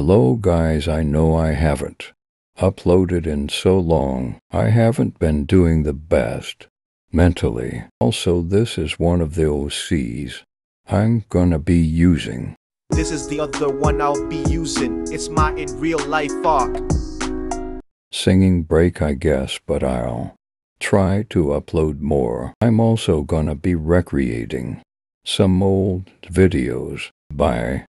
Hello guys, I know I haven't uploaded in so long. I haven't been doing the best mentally. Also, this is one of the OCs I'm gonna be using. This is the other one I'll be using. It's my in real life arc. Singing break, I guess, but I'll try to upload more. I'm also gonna be recreating some old videos by